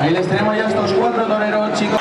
Ahí les tenemos ya estos cuatro toreros, chicos.